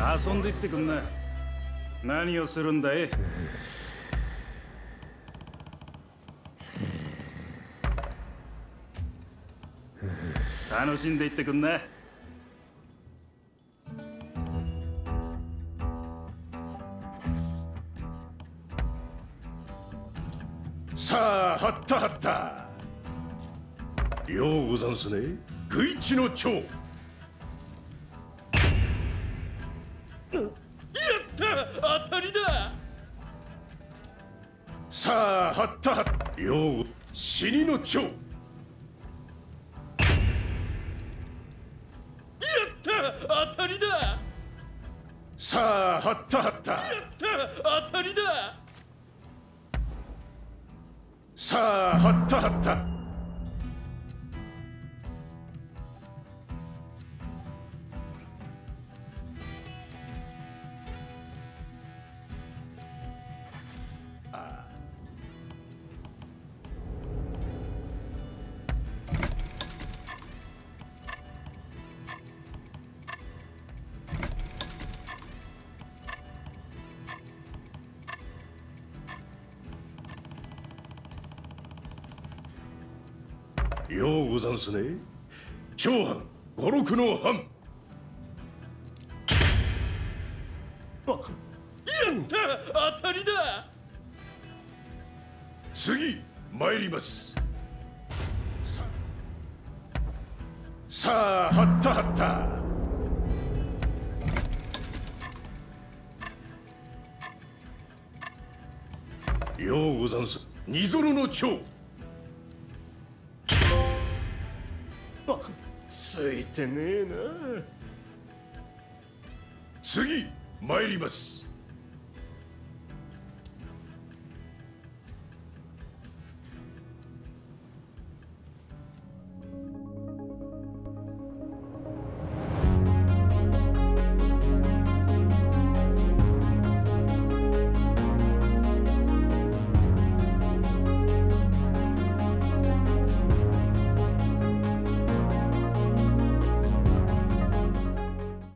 遊んでいってくんな。何をするんだい？楽しんでいってくんな。さあはったはった。ようござんすね。グイチの蝶。った当たりだ。さあはったはった。よう死にの蝶やった当たりだ。さあはったはった。やった当たりだ。さあはったはったようござんすね。長藩五六の藩。あやった当たりだ。次参ります。ささあはったはった。ようござんす。二ぞろの蝶ついてねえな。次参ります。